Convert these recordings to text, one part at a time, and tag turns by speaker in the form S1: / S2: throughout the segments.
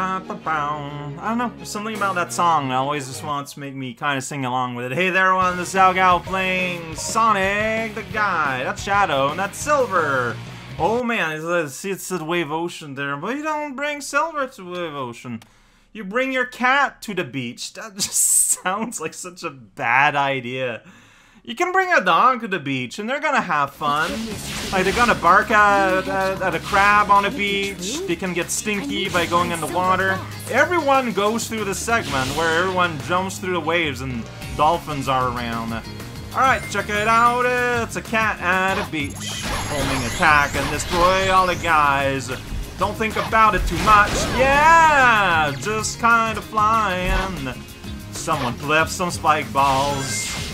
S1: I don't know, there's something about that song that always just wants to make me kind of sing along with it. Hey there, everyone, this is Algal playing Sonic the Guy. That's Shadow, and that's Silver. Oh man, it's, see, it's the Wave Ocean there, but you don't bring Silver to Wave Ocean. You bring your cat to the beach. That just sounds like such a bad idea. You can bring a dog to the beach, and they're gonna have fun. Like, they're gonna bark at, at, at, a crab on a beach. They can get stinky by going in the water. Everyone goes through the segment where everyone jumps through the waves and dolphins are around. Alright, check it out. It's a cat at a beach. Homing attack and destroy all the guys. Don't think about it too much. Yeah! Just kind of flying. Someone flip some spike balls.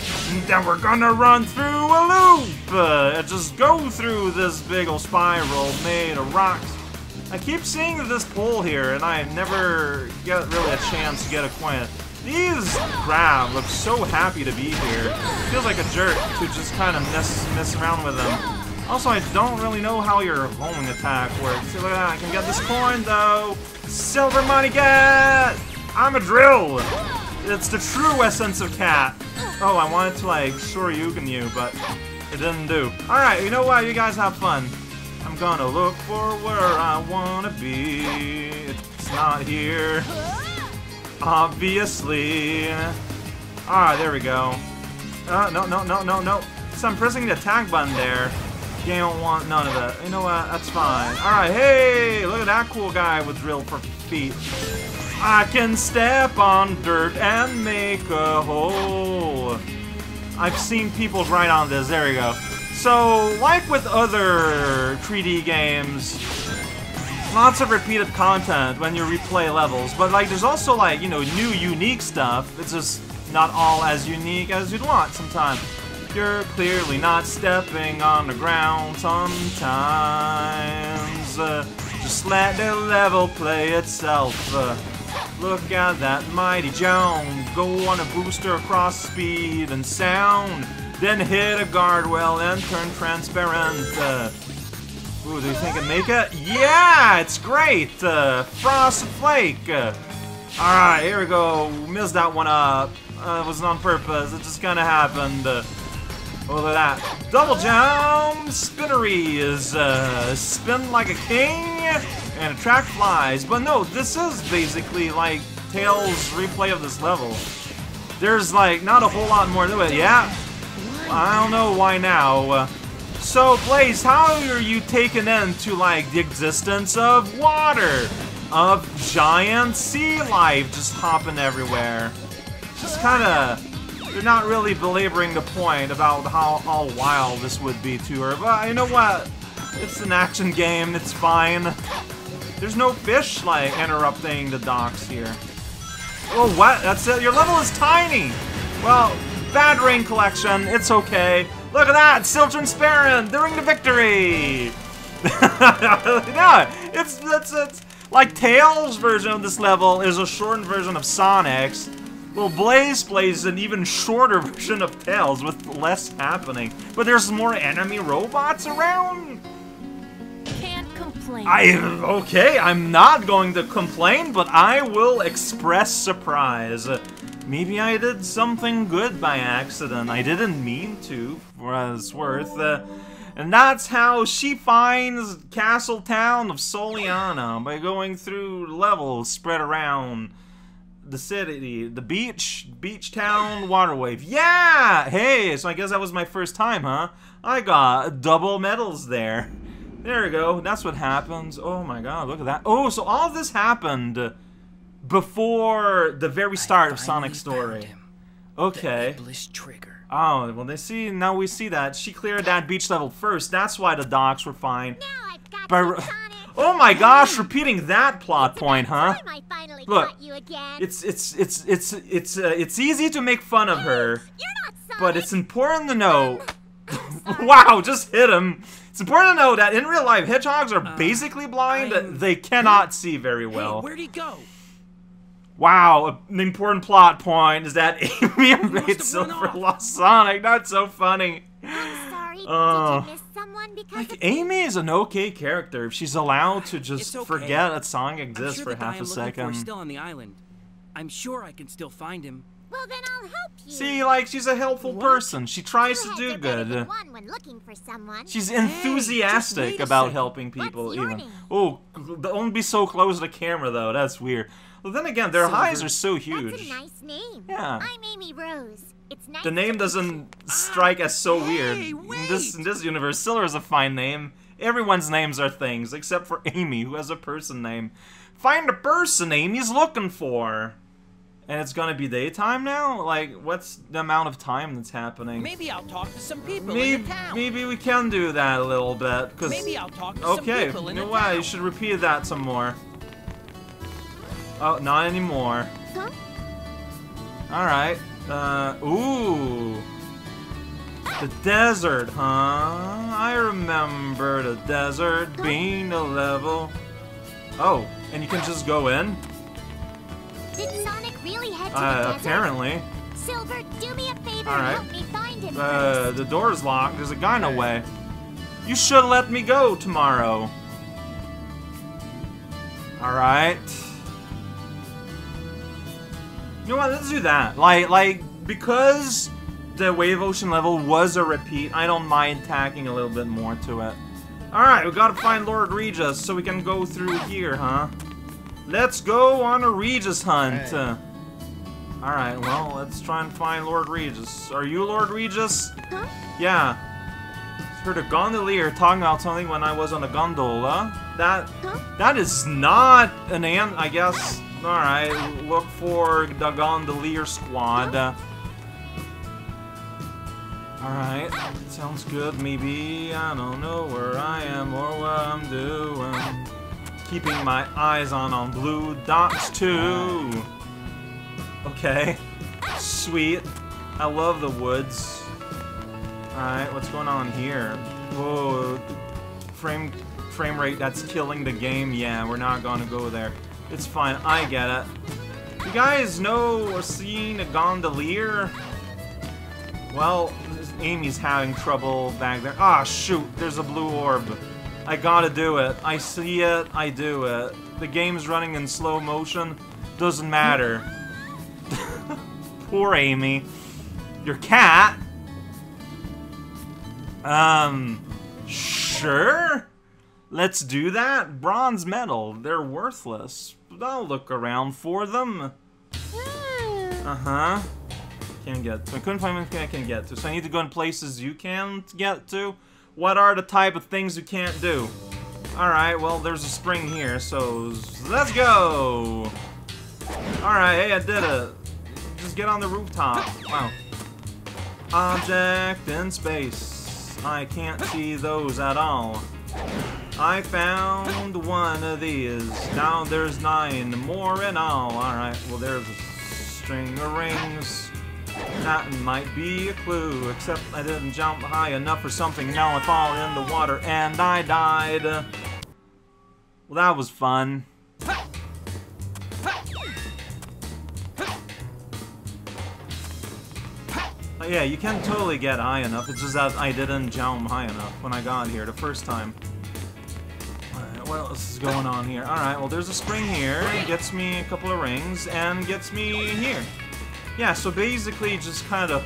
S1: Then we're gonna run through a loop! Uh, just go through this big old spiral made of rocks. I keep seeing this pole here, and I never get really a chance to get acquainted. These crab look so happy to be here. Feels like a jerk to just kind of mess, mess around with them. Also, I don't really know how your homing attack works. See, look at that. I can get this coin, though. Silver money get! I'm a drill! It's the true essence of cat. Oh, I wanted to, like, Shoryuken you, can you, but it didn't do. Alright, you know what? You guys have fun. I'm gonna look for where I wanna be. It's not here. Obviously. Alright, there we go. Uh, no, no, no, no, no. So I'm pressing the attack button there. Game don't want none of it. You know what? That's fine. Alright, hey! Look at that cool guy with drill for feet. I can step on dirt and make a hole. I've seen people write on this. There we go. So, like with other 3D games, lots of repeated content when you replay levels, but like there's also like, you know, new unique stuff. It's just not all as unique as you'd want sometimes. You're clearly not stepping on the ground sometimes. Uh, just let the level play itself. Uh, Look at that mighty Joan go on a booster across speed and sound, then hit a guardrail and turn transparent. Uh, ooh, do you think it make it? Yeah, it's great. Uh, Frost Flake. Uh, all right, here we go. Missed that one up. Uh, it wasn't on purpose. It just kind of happened. Uh, look at that. Double jump spinnery is uh, spin like a king and attract flies. But no, this is basically like Tails' replay of this level. There's like not a whole lot more to it. Yeah, I don't know why now. So, Blaze, how are you taken into like the existence of water? Of giant sea life just hopping everywhere? Just kind of, they're not really belaboring the point about how all wild this would be to her. But you know what? It's an action game. It's fine. There's no fish, like, interrupting the docks here. Oh, what? That's it? Your level is tiny! Well, bad rain collection. It's okay. Look at that! Still transparent ring the victory! yeah, it's, it's, it's... Like, Tails' version of this level is a shortened version of Sonic's. Well, Blaze plays an even shorter version of Tails with less happening. But there's more enemy robots around?
S2: Complain.
S1: I okay, I'm not going to complain, but I will express surprise. Maybe I did something good by accident. I didn't mean to, for what it's worth. Uh, and that's how she finds Castle Town of Soleanna by going through levels spread around the city, the beach, beach town, water wave. Yeah! Hey, so I guess that was my first time, huh? I got double medals there. There we go. That's what happens. Oh my god, look at that. Oh, so all this happened before the very start of Sonic story. Okay.
S3: trigger.
S1: Oh, well, they see, now we see that. She cleared that beach level first. That's why the docks were fine.
S2: Now I've got
S1: But, oh my gosh, repeating that plot point, huh?
S2: Look,
S1: it's it's it's it's it's uh, it's easy to make fun of her, but it's important to know. wow, just hit him. It's important to know that in real life, hedgehogs are uh, basically blind. I'm... They cannot see very well.
S3: Hey, where'd he go?
S1: Wow, an important plot point is that Amy made Silver lost Sonic. That's so funny.
S2: I'm sorry. Uh, Did you miss someone? because
S1: Like,
S2: of
S1: Amy is an okay character if she's allowed to just
S3: okay.
S1: forget a song
S3: I'm
S1: exists
S3: sure
S1: for
S3: the guy
S1: half
S3: I'm
S1: a
S3: looking for
S1: second.
S3: still on the island. I'm sure I can still find him.
S2: Well, then I'll help you.
S1: See, like, she's a helpful
S3: What?
S1: person. She tries to do
S2: are better than
S1: good.
S2: one when looking for someone.
S1: She's enthusiastic
S3: a
S1: about helping people, even.
S2: name?
S1: Oh, don't be so close to the camera, though. That's weird. Well, then again, their
S3: Silver.
S1: eyes are so
S2: That's
S1: huge.
S2: a nice name.
S1: Yeah.
S2: I'm Amy Rose. It's nice.
S1: The name doesn't strike as so ah, weird.
S3: hey,
S1: In this in this universe, Silver is a fine name. Everyone's names are things, except for Amy, who has a person name. Find the person Amy's looking for. And it's gonna be daytime now? Like, what's the amount of time that's happening?
S3: Maybe I'll talk to some people
S1: maybe,
S3: in the town.
S1: maybe we can do that a little bit, cause
S3: Maybe I'll talk to some people
S1: you
S3: in the
S1: what?
S3: town.
S1: You should repeat that some more. Oh, not anymore.
S2: Huh?
S1: All right. Uh, ooh. The desert, huh? I remember the desert being a level. Oh, and you can just go in?
S2: Did Sonic really head to
S1: Uh,
S2: desert?
S1: apparently.
S2: Silver, do me a favor
S1: All
S2: and help me find him
S1: Uh,
S2: first.
S1: the door's locked. There's a guy in the way. You should let me go tomorrow. Alright. You know what? Let's do that. Like, like, because the Wave Ocean level was a repeat, I don't mind tacking a little bit more to it. Alright, we gotta find Lord Regis so we can go through here, huh? Let's go on a Regis hunt.
S4: Hey.
S1: Alright, well, let's try and find Lord Regis. Are you Lord Regis?
S2: Huh?
S1: Yeah. Heard a gondolier talking about something when I was on a gondola. That
S2: Huh?
S1: that is not an ant, I guess. Alright, look for the gondolier squad. Uh, Alright, sounds good. Maybe I don't know where I am or what I'm doing. Keeping my eyes on on blue dots too. Okay, sweet. I love the woods. Alright, what's going on here? Whoa, frame frame rate that's killing the game. Yeah, we're not gonna go there. It's fine, I get it. You guys know or seen a gondolier? Well, Amy's having trouble back there. Ah, shoot, there's a blue orb. I gotta do it. I see it, I do it. The game's running in slow motion. Doesn't matter. Poor Amy. Your cat? Um, sure. Let's do that. Bronze medal. They're worthless. But I'll look around for them.
S2: Hmm.
S1: Uh-huh. Can't get to. I couldn't find anything I can get to, so I need to go in places you can't get to. What are the type of things you can't do? Alright, well, there's a spring here, so let's go! Alright, hey, I did it. Just get on the rooftop. Wow. Object in space. I can't see those at all. I found one of these. Now there's nine more in all. Alright, well there's a string of rings. That might be a clue, except I didn't jump high enough or something. Now I fall in the water and I died. Well, that was fun. Yeah, you can totally get high enough. It's just that I didn't jump high enough when I got here the first time. Alright, what else is going on here? Alright, well there's a spring here, gets me a couple of rings, and gets me here. Yeah, so basically just kind of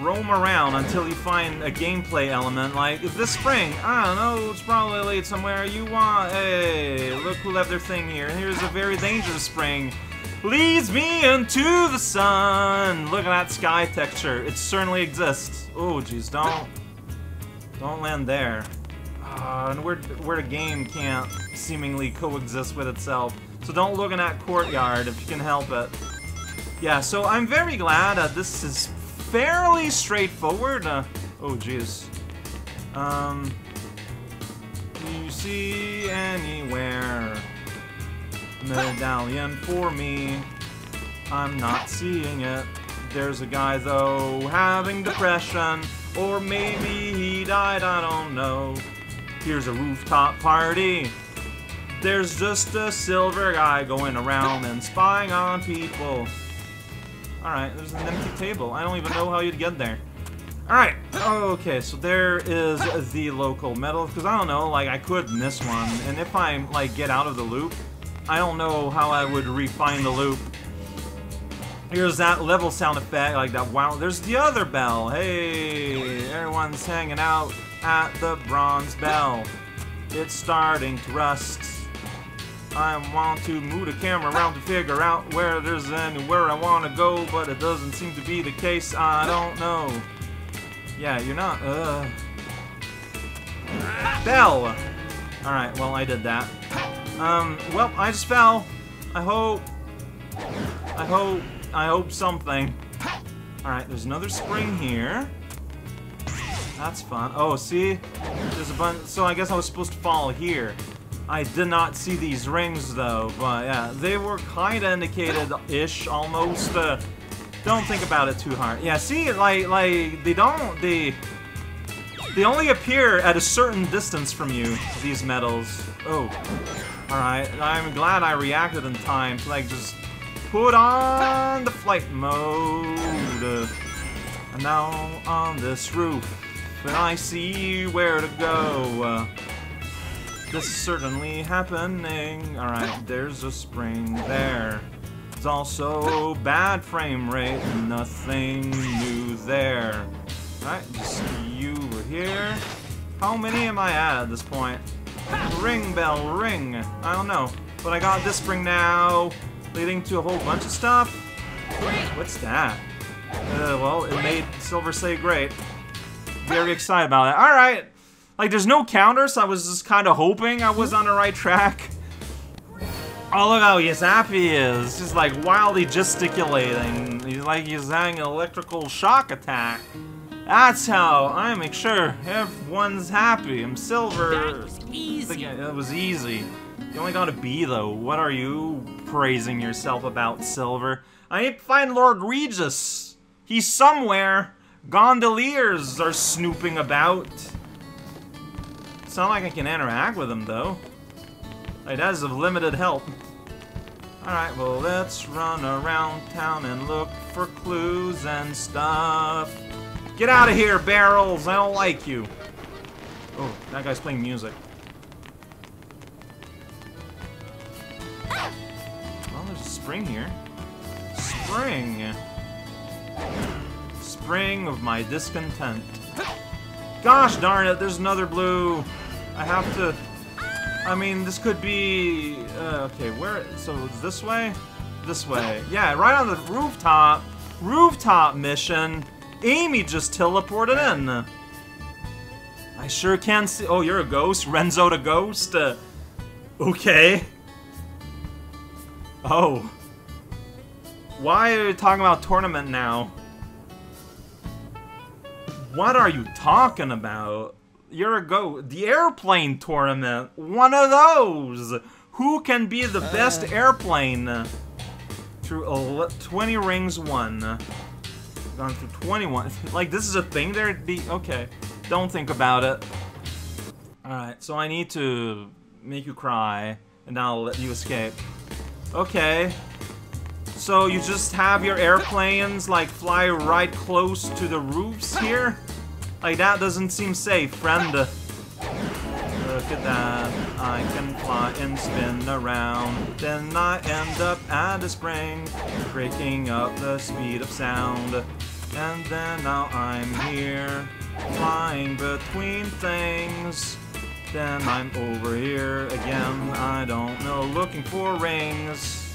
S1: roam around until you find a gameplay element. Like, if this spring, I don't know, it's probably laid somewhere you want. Hey, look who left their thing here. Here's a very dangerous spring. Leads me into the sun. Look at that sky texture. It certainly exists. Oh, jeez, don't, don't land there. Uh, and where, where the game can't seemingly coexist with itself. So don't look in that courtyard if you can help it. Yeah, so I'm very glad uh, this is fairly straightforward. Uh, oh, jeez. Um, do you see anywhere medallion for me? I'm not seeing it. There's a guy though having depression, or maybe he died. I don't know. Here's a rooftop party. There's just a silver guy going around and spying on people. Alright, there's an empty table. I don't even know how you'd get there. Alright, okay, so there is the local medal, because I don't know, like, I could miss one, and if I, like, get out of the loop, I don't know how I would refine the loop. Here's that level sound effect, like that wow. There's the other bell. Hey, everyone's hanging out at the bronze bell. It's starting to rust. I want to move the camera around to figure out where there's anywhere I want to go, but it doesn't seem to be the case. I don't know. Yeah, you're not. Uh. Bell. All right. Well, I did that. Um. Well, I just fell. I hope. I hope. I hope something. Alright, there's another spring here. That's fun. Oh, see? There's a bunch. So I guess I was supposed to fall here. I did not see these rings, though. But, yeah, they were kind of indicated-ish, almost. Uh, don't think about it too hard. Yeah, see? Like, like, they don't... They... They only appear at a certain distance from you, these medals. Oh. Alright, I'm glad I reacted in time to, like, just put on the flight mode. And now on this roof, and I see where to go. This is certainly happening. Alright, there's a spring there. It's also bad frame rate, nothing new there. Alright, just you over here. How many am I at at this point? Ring bell, ring. I don't know. But I got this spring now leading to a whole bunch of stuff. What's that? Uh, well, it made Silver say great. Very excited about it. Alright! Like, there's no counter, so I was just kind of hoping I was on the right track. Oh, look how he's happy he is. Just like wildly gesticulating. He's like he's having an electrical shock attack. That's how I make sure everyone's happy. I'm Silver.
S3: Easy.
S1: It was easy. You only got a B though. What are you praising yourself about, Silver? I need to find Lord Regis. He's somewhere. Gondoliers are snooping about. It's not like I can interact with him though. Like that is of limited help. Alright, well let's run around town and look for clues and stuff. Get out of here, barrels! I don't like you. Oh, that guy's playing music. Well, there's a spring here. Spring! Spring of my discontent. Gosh darn it, there's another blue. I have to... I mean, this could be... Uh, okay, where... So, this way? This way. Yeah, right on the rooftop. Rooftop mission. Amy just teleported in. I sure can see... Oh, you're a ghost? Renzo the ghost? Uh, okay. Oh. Why are you talking about tournament now? What are you talking about? You're a go. The airplane tournament. One of those. Who can be the best uh. airplane? Through 20 rings won. Gone through 21. like, this is a thing there'd be... Okay. Don't think about it. Alright, so I need to make you cry, and I'll let you escape. Okay. So you just have your airplanes, like, fly right close to the roofs here? Like, that doesn't seem safe, friend. Look at that. I can fly and spin around. Then I end up at a spring, breaking up the speed of sound. And then now I'm here, flying between things. Then I'm over here again, I don't know, looking for rings.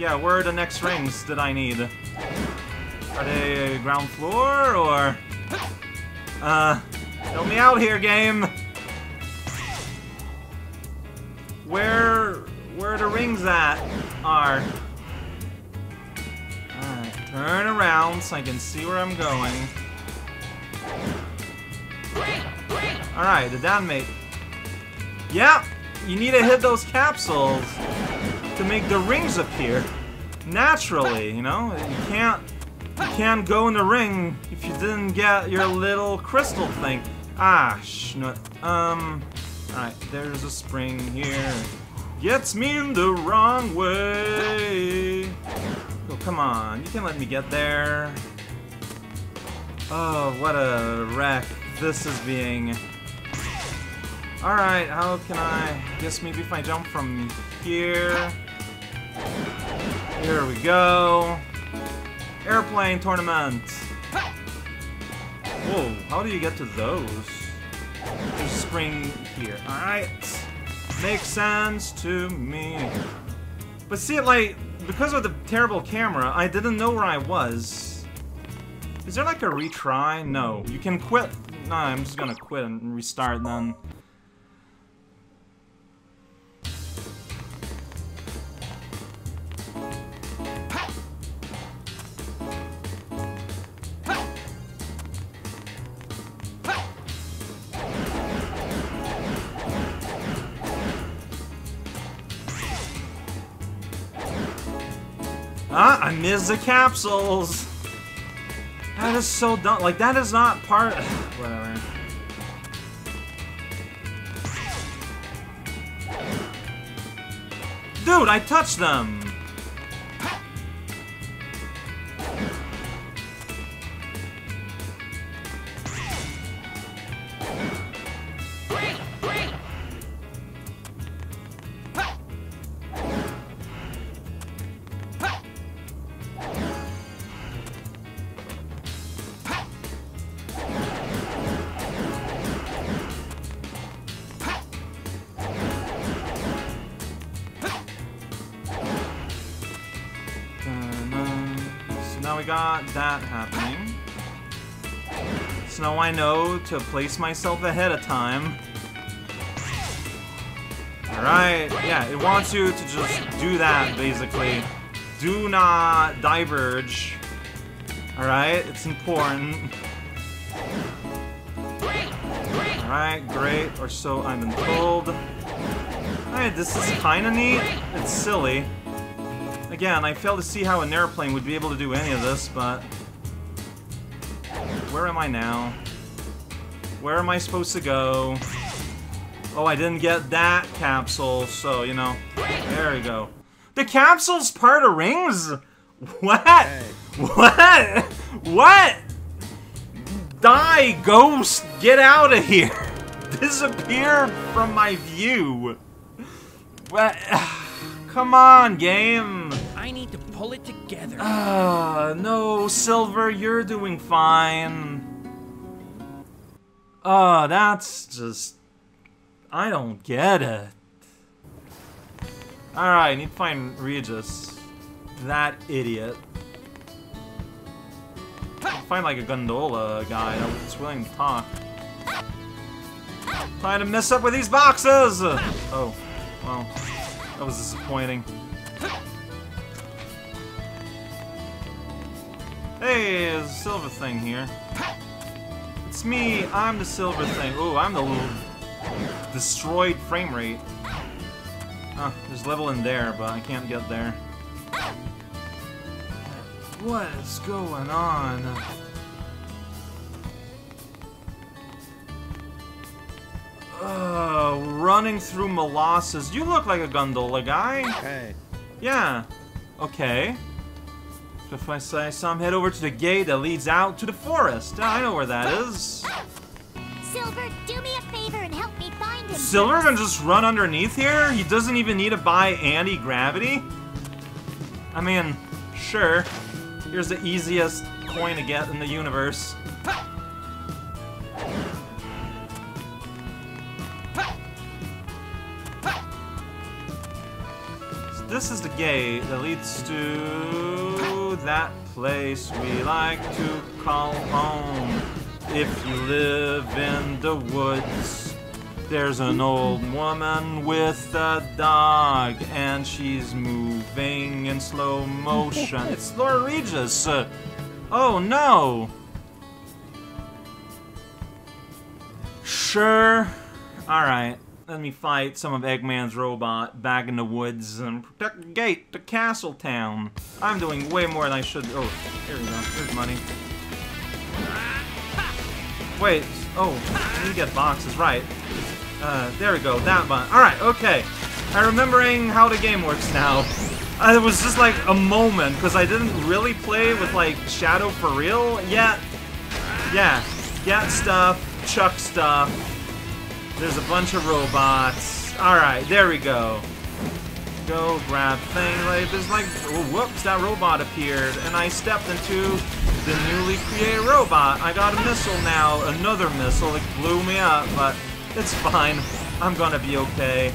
S1: Yeah, where are the next rings that I need? Are they ground floor, or... Uh, help me out here, game! Where... where the rings at are? Alright, turn around so I can see where I'm going. Alright, the downmate. Yeah, you need to hit those capsules to make the rings appear. Naturally, you know? You can't you can't go in the ring if you didn't get your little crystal thing. Ah, schnut. Um, alright, there's a spring here. Gets me in the wrong way. Oh, come on. You can't let me get there. Oh, what a wreck this is being. Alright, how can I... guess maybe if I jump from here... Here we go. Airplane tournament. Whoa, how do you get to those? There's spring here. Alright. Makes sense to me. But see, it like, because of the terrible camera, I didn't know where I was. Is there like a retry? No. You can quit. No, I'm just gonna quit and restart then. Ah, I missed the capsules! That is so dumb. Like, that is not part... Whatever. Dude, I touched them! Got that happening. So now I know to place myself ahead of time. Alright, yeah, it wants you to just do that, basically. Do not diverge. Alright, it's important. Alright, great, or so I've been told. Alright, this is kinda neat. It's silly. Again, I fail to see how an airplane would be able to do any of this, but... Where am I now? Where am I supposed to go? Oh, I didn't get that capsule, so, you know. There we go. The capsule's part of rings? What? What? What? Die, ghost! Get out of here! Disappear from my view! What? Come on, game!
S3: Pull it together.
S1: Ah, no, Silver, you're doing fine. Oh, that's just... I don't get it. Alright, I need to find Regis. That idiot. Find like a gondola guy that's willing to talk. Trying to mess up with these boxes! Oh, well, that was disappointing. Hey, there's a silver thing here. It's me, I'm the silver thing. Oh, I'm the little destroyed frame rate. Huh, there's level in there, but I can't get there. What is going on? Uh, running through molasses. You look like a gondola guy.
S4: Hey.
S1: Yeah. Okay. So if I say some, head over to the gate that leads out to the forest. Ah, I know where that is.
S2: Silver, do me a favor and help me find him.
S1: Silver can just run underneath here? He doesn't even need to buy anti-gravity? I mean, sure. Here's the easiest coin to get in the universe. So this is the gate that leads to that place we like to call home. If you live in the woods, there's an old woman with a dog, and she's moving in slow motion. it's Lord Regis. Uh, oh no. Sure. Alright. Let me fight some of Eggman's robot back in the woods and protect the gate to Castle Town. I'm doing way more than I should. Oh, here we go. Here's money. Wait. Oh, I need to get boxes. Right. Uh, there we go. That one. Alright, okay. I'm remembering how the game works now. Uh, it was just like a moment, because I didn't really play with like Shadow for real yet. Yeah, get stuff, chuck stuff. There's a bunch of robots. Alright, there we go. Go grab thing. Like, there's like, oh, whoops, that robot appeared, and I stepped into the newly created robot. I got a missile now, another missile. It blew me up, but it's fine. I'm gonna be okay.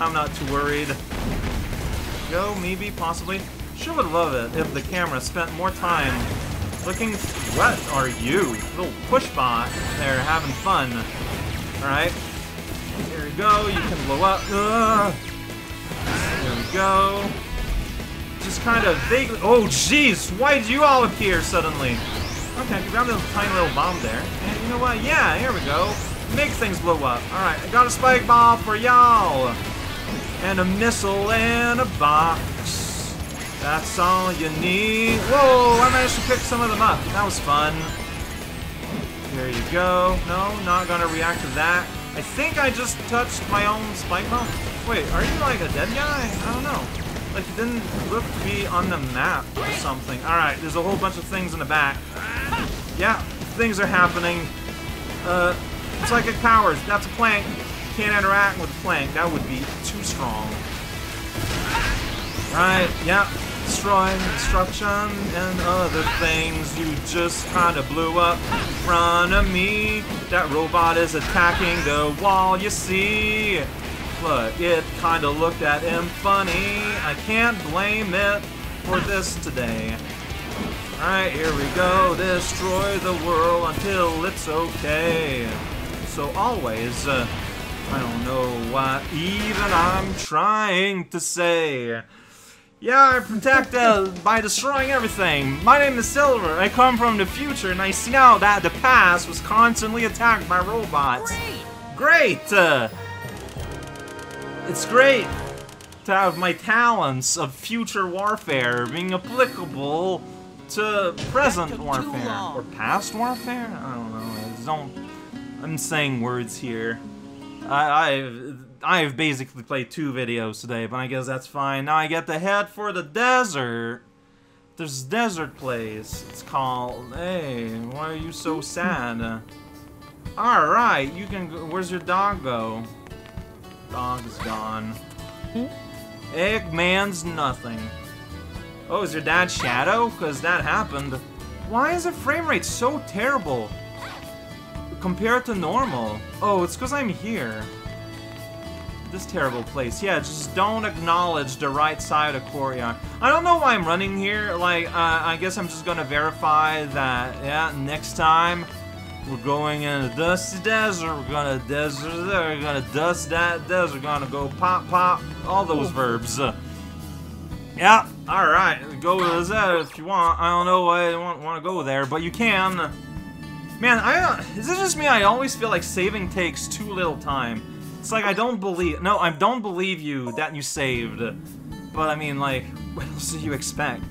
S1: I'm not too worried. Go, maybe, possibly. Sure would love it if the camera spent more time looking... What are you? Little push bot there having fun. Alright. Here we go, you can blow up. There we go. Just kind of vaguely... Oh, jeez! Why did you all appear suddenly? Okay, I grabbed a tiny little bomb there. And you know what? Yeah, here we go. Make things blow up. Alright, I got a spike bomb for y'all. And a missile and a box. That's all you need. Whoa, I managed to pick some of them up. That was fun. There you go. No, not gonna react to that. I think I just touched my own spike bomb. Wait, are you like a dead guy? I don't know. Like, didn't look to be on the map or something. Alright, there's a whole bunch of things in the back. Yeah, things are happening. Uh, it's like a coward. That's a plank. Can't interact with a plank. That would be too strong. Right, yeah. Destroying, destruction, and other things. You just kind of blew up in front of me. That robot is attacking the wall, you see. Look, it kind of looked at him funny. I can't blame it for this today. Alright, here we go. Destroy the world until it's okay. So always, uh, I don't know what even I'm trying to say. Yeah, I protect uh, by destroying everything. My name is Silver. I come from the future, and I see now that the past was constantly attacked by robots.
S3: Great!
S1: Great! Uh, it's great to have my talents of future warfare being applicable to present warfare. Or past warfare? I don't know. I don't... I'm saying words here. I, I've, I've basically played two videos today, but I guess that's fine. Now I get to head for the desert. There's desert place. It's called... Hey, why are you so sad? Uh, Alright, you can go... Where's your dog go? Dog is gone. Eggman's nothing. Oh, is your dad Shadow? Because that happened. Why is the frame rate so terrible? Compared to normal. Oh, it's because I'm here. This terrible place. Yeah, just don't acknowledge the right side of Korea. I don't know why I'm running here. Like, uh, I guess I'm just gonna verify that, yeah, next time we're going in a dusty desert. We're gonna desert there. We're gonna dust that desert. We're gonna go pop, pop. All those verbs. Uh, yeah, alright. Go to that if you want. I don't know why you want, want to go there, but you can. Man, I is it just me? I always feel like saving takes too little time. It's like I don't believe. No, I don't believe you that you saved. But I mean, like, what else do you expect?